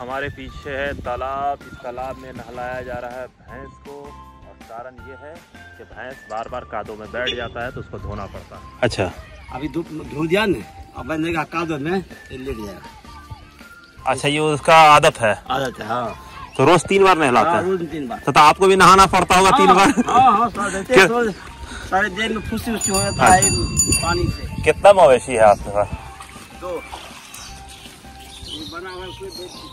हमारे पीछे है तालाब। इस तालाब में नहलाया जा रहा है भैंस को। और कारण ये है कि भैंस बार बार कादों में बैठ जाता है तो उसको धोना पड़ता है। अच्छा। अभी धूप धो दिया ने? अब बनेगा कादो में लेट जाएगा। अच्छा ये उसका आदत है? आदत है हाँ। तो रोज तीन बार नहलाता हाँ, है रोज तीन बार। तो, तो आपको भी नहाना पड़ता होगा तीन बार? हाँ हाँ साढ़े क्या? तीन सौ- साढ़े दिन में फुसी हो जाता है पानी से। कितना मवेशी है आपके पास? तो है दो-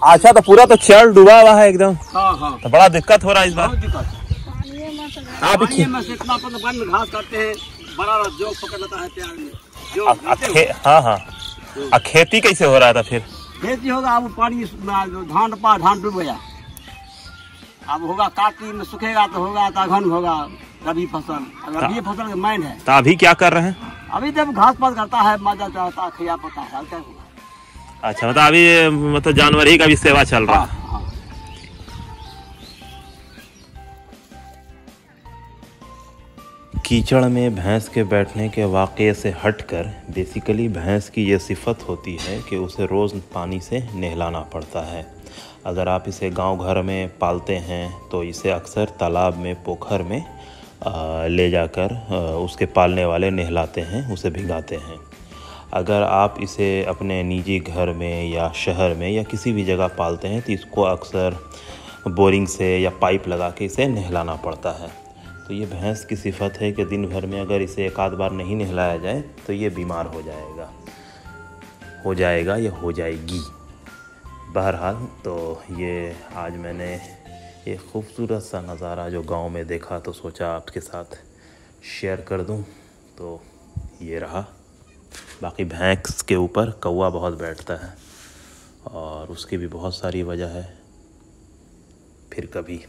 अच्छा तो पूरा तो चल डूबा हुआ है एकदम। हाँ हाँ। तो बड़ा दिक्कत हो रहा है इस बार। आप इतना अपन घास काटते हैं बड़ा बड़ा पकड़ लेता है प्यार में। जो खे, हाँ? हाँ आ, खेती कैसे हो रहा था फिर? खेती होगा अब पानी धान पा धान डूब गया। अब होगा कार्तिक में सूखेगा तो होगा तो अघन होगा रबी फ़सल। रबी फ़सल का मैन है। तो अभी क्या कर रहे हैं? अभी जब घास पात करता है मज़ा चाहता है खिया पता है? अच्छा मतलब अभी मतलब जानवर ही का भी सेवा चल रहा। हाँ है। हाँ कीचड़ में भैंस के बैठने के वाक़े से हटकर बेसिकली भैंस की ये सिफत होती है कि उसे रोज़ पानी से नहलाना पड़ता है। अगर आप इसे गाँव घर में पालते हैं तो इसे अक्सर तालाब में पोखर में आ, ले जाकर आ, उसके पालने वाले नहलाते हैं उसे भिगाते हैं। अगर आप इसे अपने निजी घर में या शहर में या किसी भी जगह पालते हैं तो इसको अक्सर बोरिंग से या पाइप लगा के इसे नहलाना पड़ता है। तो ये भैंस की सिफत है कि दिन भर में अगर इसे एक आध बार नहीं नहलाया जाए तो ये बीमार हो जाएगा। हो जाएगा या हो जाएगी। बहरहाल तो ये आज मैंने एक खूबसूरत सा नज़ारा जो गाँव में देखा तो सोचा आपके साथ शेयर कर दूँ। तो ये रहा बाकी भैंस के ऊपर कौवा बहुत बैठता है और उसकी भी बहुत सारी वजह है। फिर कभी